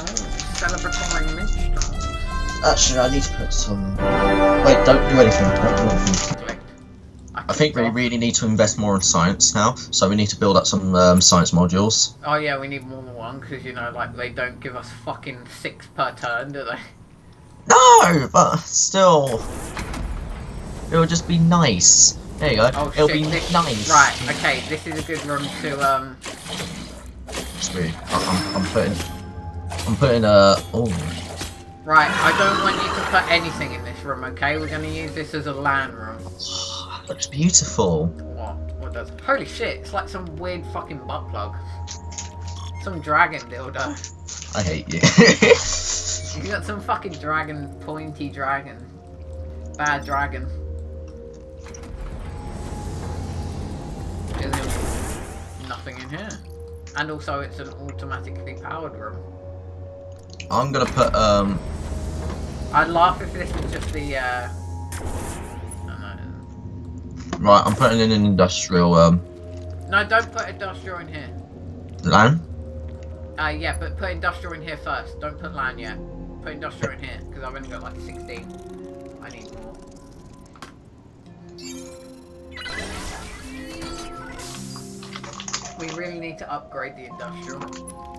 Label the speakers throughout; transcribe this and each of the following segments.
Speaker 1: Oh, celebratory minstrels.
Speaker 2: Actually, I need to put some. Wait, don't do anything. Don't do anything.
Speaker 1: Click.
Speaker 2: I think we really need to invest more in science now, so we need to build up some um, science modules.
Speaker 1: Oh yeah, we need more than one because you know, like they don't give us fucking six per turn, do they?
Speaker 2: No, but still, it would just be nice. There you go.
Speaker 1: Oh
Speaker 2: It'll
Speaker 1: shit!
Speaker 2: be
Speaker 1: this-
Speaker 2: nice.
Speaker 1: Right. Okay. This is a good room to um.
Speaker 2: Sweet. I'm, I'm putting. I'm putting a... oh.
Speaker 1: Right. I don't want you to put anything in this room. Okay. We're gonna use this as a LAN room.
Speaker 2: Looks beautiful.
Speaker 1: What? What does? Holy shit! It's like some weird fucking butt plug. Some dragon dildo.
Speaker 2: I hate you.
Speaker 1: You got some fucking dragon, pointy dragon. Bad dragon. Is there nothing in here? And also it's an automatically powered room.
Speaker 2: I'm gonna put um.
Speaker 1: I'd laugh if this was just the uh.
Speaker 2: Right, I'm putting in an industrial um
Speaker 1: no don't put industrial in here.
Speaker 2: LAN.
Speaker 1: Uh yeah, but put industrial in here first. Don't put land yet. Put industrial in here, because I've only got like 16. I need more. We really need to upgrade the industrial.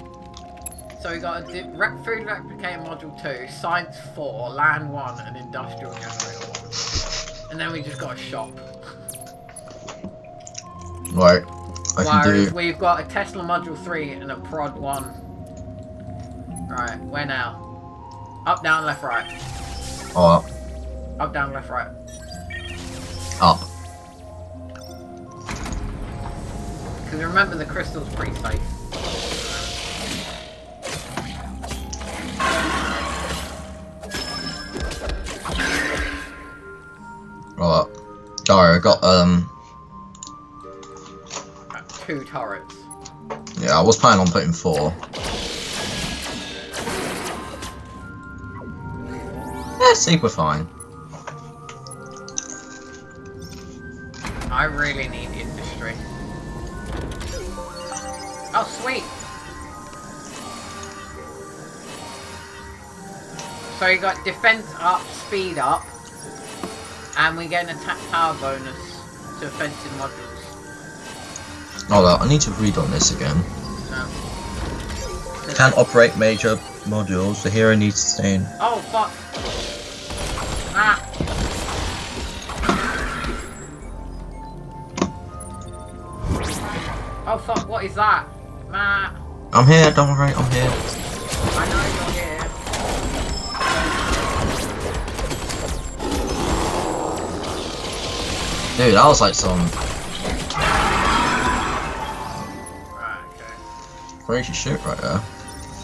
Speaker 1: So we got a di- rep food replicator module 2, science 4, land 1, and industrial generator 1. And then we just got a shop.
Speaker 2: Right. I can
Speaker 1: Whereas
Speaker 2: do.
Speaker 1: we've got a Tesla module 3 and a prod 1. Right, where now? Up, down, left, right.
Speaker 2: Oh,
Speaker 1: Up, down, left, right.
Speaker 2: up.
Speaker 1: Because remember the crystal's pretty safe.
Speaker 2: I got um.
Speaker 1: Two turrets.
Speaker 2: Yeah, I was planning on putting four. Yeah, super fine.
Speaker 1: I really need industry. Oh, sweet! So you got defense up, speed up, and we get an attack power bonus to offensive modules.
Speaker 2: Oh, on, I need to read on this again.
Speaker 1: Um,
Speaker 2: Can't operate major modules. The hero needs to stay in.
Speaker 1: Oh, fuck! Ah! Oh, fuck, what is that? Matt,
Speaker 2: I'm here. Don't worry, I'm here.
Speaker 1: I know you're here.
Speaker 2: Dude, that was like some
Speaker 1: Right, okay.
Speaker 2: crazy shit right there.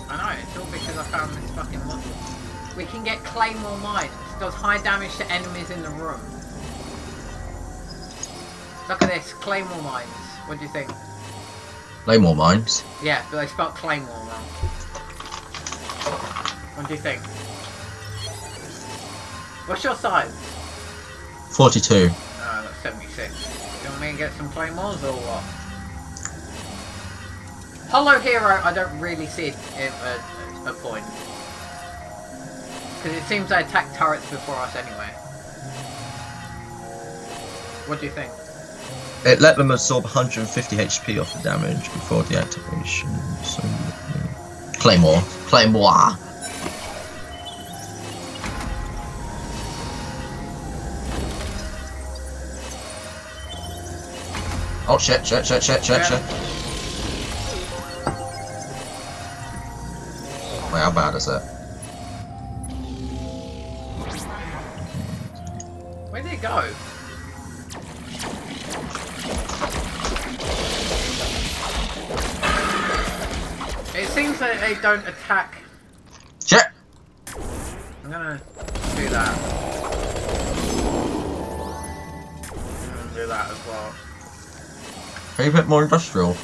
Speaker 1: I know, it's all because I found this fucking module. We can get Claymore Mines. Does high damage to enemies in the room. Look at this, Claymore Mines. What do you think?
Speaker 2: Claymore mines.
Speaker 1: Yeah, but they spelled Claymore wrong. What do you think? What's your size?
Speaker 2: 42.
Speaker 1: Uh, that's 76. Do you want me to get some Claymores or what? Hollow Hero, I don't really see it in a, a point. Because it seems they attack turrets before us anyway. What do you think?
Speaker 2: It let them absorb 150 HP off the damage before deactivation. So, yeah. Claymore. Claymore. Oh shit, shit, shit, shit, shit,
Speaker 1: Yeah.
Speaker 2: shit. Wait, how bad is it?
Speaker 1: Where did it go? It seems that they don't attack.
Speaker 2: Shit!
Speaker 1: I'm gonna do that. I'm gonna do that as well.
Speaker 2: You put more industrial?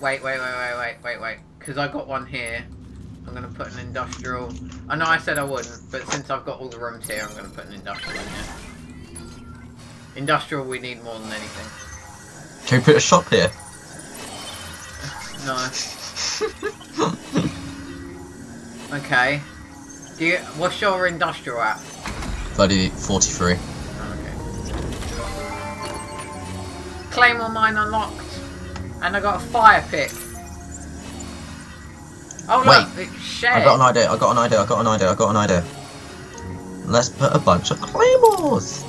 Speaker 1: Wait, wait, wait, wait, wait, wait, wait. Because I got one here. I'm going to put an industrial. I know I said I wouldn't, but since I've got all the rooms here, I'm going to put an industrial in here. Industrial we need more than anything.
Speaker 2: Can you put a shop here?
Speaker 1: No. okay. Do you? What's your industrial at?
Speaker 2: 30, 43.
Speaker 1: Okay. Claymore mine unlocked, and I got a fire pick. Oh look, shed.
Speaker 2: I got an idea, I got an idea, I got an idea, I got an idea. Let's put a bunch of claymores.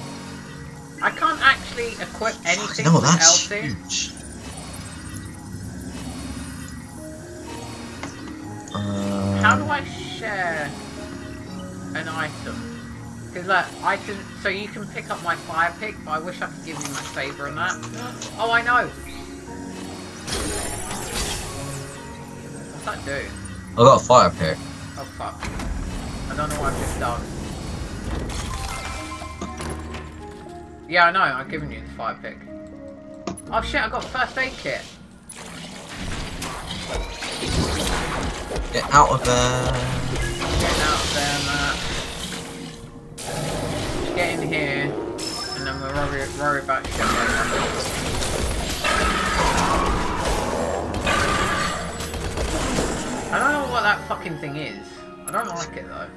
Speaker 1: I can't actually equip anything
Speaker 2: no, that's
Speaker 1: L2.
Speaker 2: huge.
Speaker 1: How do um, I share an item? Because like I can, so you can pick up my fire pick, but I wish I could give you my saber and that. Oh, I know. What's that do?
Speaker 2: I got a fire pick.
Speaker 1: Oh fuck! I don't know what I've just done. Yeah, I know. I've given you the fire pick. Oh shit! I got a first aid kit.
Speaker 2: Get out of there.
Speaker 1: Getting out of there, Matt. Get in here, and then we'll worry, worry about shit. I don't know what that fucking thing is. I don't like it though.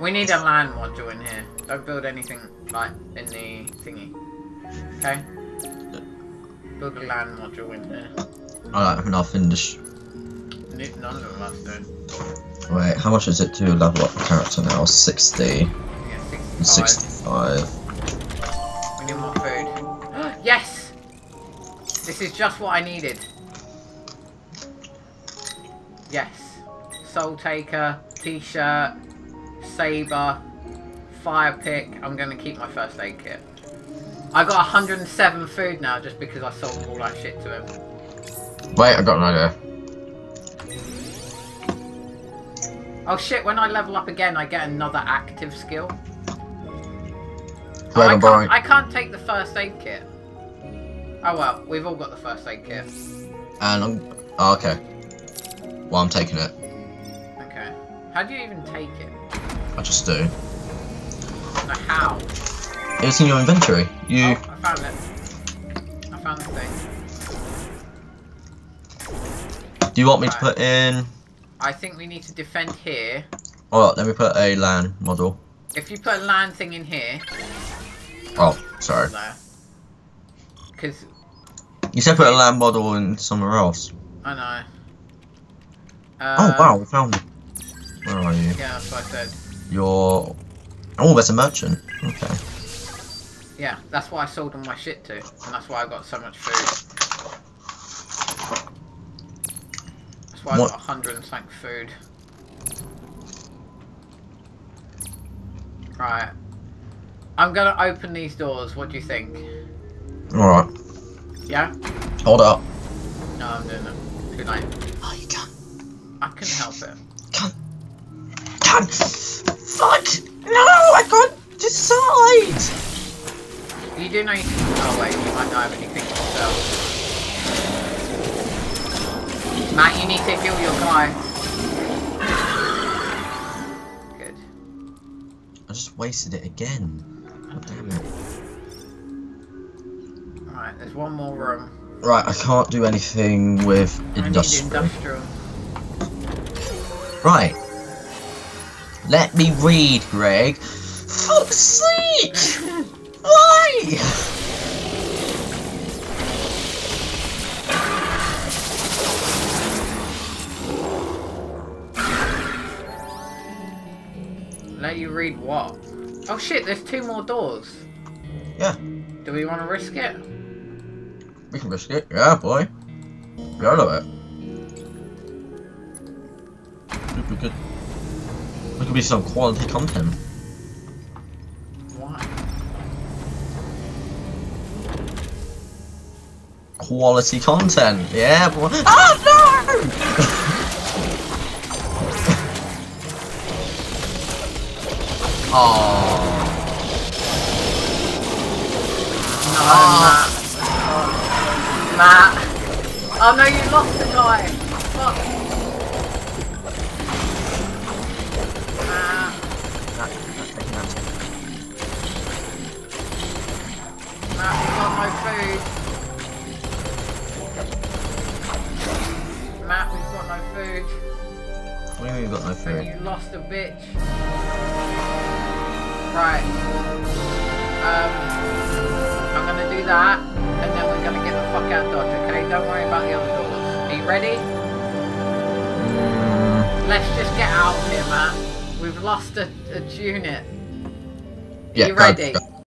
Speaker 1: We need a land module in here. Don't build anything like in the thingy. Okay? Build a land module in here.
Speaker 2: I don't have enough in this.
Speaker 1: N- None of us do.
Speaker 2: Wait, how much is it to level up the character now? 60
Speaker 1: Yeah,
Speaker 2: and
Speaker 1: 65.
Speaker 2: 65.
Speaker 1: We need more food. yes! This is just what I needed. Yes. Soul Taker, T-shirt, Saber, Fire Pick. I'm going to keep my first aid kit. I got 107 food now just because I sold all that shit to him.
Speaker 2: Wait, I got an idea.
Speaker 1: Oh shit, when I level up again I get another active skill. Oh, I, can't, I can't take the first aid kit. Oh well, we've all got the first aid kit.
Speaker 2: And I'm. Oh, okay. Well, I'm taking it.
Speaker 1: Okay. How do you even take it?
Speaker 2: I just do.
Speaker 1: How?
Speaker 2: It's in your inventory. You.
Speaker 1: Oh, I found it. I found the thing.
Speaker 2: Do you want me to put in?
Speaker 1: I think we need to defend here.
Speaker 2: Oh, let me put a land model.
Speaker 1: If you put a land thing in here,
Speaker 2: Oh, sorry.
Speaker 1: Because,
Speaker 2: You said put a LAN model in somewhere else.
Speaker 1: I know.
Speaker 2: oh
Speaker 1: Uh,
Speaker 2: wow, we found. Where are you?
Speaker 1: Yeah, that's what I said.
Speaker 2: You're. Oh, there's a merchant. Okay.
Speaker 1: Yeah, that's why I sold all my shit to. And that's why I got so much food. That's why I
Speaker 2: What-
Speaker 1: got 100 and something food. Right. I'm gonna open these doors. What do you think?
Speaker 2: All right.
Speaker 1: Yeah?
Speaker 2: Hold up.
Speaker 1: No, I'm doing it. Too late.
Speaker 2: Oh, you can.
Speaker 1: I couldn't help it.
Speaker 2: Can't. Can. Fuck. No, I can't decide.
Speaker 1: You do know you can. Oh, wait, you might not have anything yourself. Matt, you need to heal your guy. Good.
Speaker 2: I just wasted it again. God damn it.
Speaker 1: Alright, there's one more room.
Speaker 2: Right, I can't do anything with industrial.
Speaker 1: industrial.
Speaker 2: Right. Let me read, Greg. Fuck's sake! Why?
Speaker 1: Let you read what? Oh shit, there's two more doors.
Speaker 2: Yeah.
Speaker 1: Do we want to risk it?
Speaker 2: We can risk it. Yeah, boy. Yeah, I love it. Be good. There could be some quality content.
Speaker 1: Why?
Speaker 2: Quality content. Yeah, boy. Oh no! oh.
Speaker 1: No,
Speaker 2: Ah.
Speaker 1: Matt. Matt. Oh no, you lost the guy. Fuck. Matt. Matt, we've got no food.
Speaker 2: What do you mean you've got no
Speaker 1: And
Speaker 2: food?
Speaker 1: you lost a bitch. Right. Um, I'm gonna do that, and then we're gonna get the fuck out of Dodge, okay? Don't worry about the other doors. Are you ready?
Speaker 2: Mm,
Speaker 1: Let's just get out of here, man. We've lost a, a unit.
Speaker 2: yeah,
Speaker 1: you ready?
Speaker 2: go.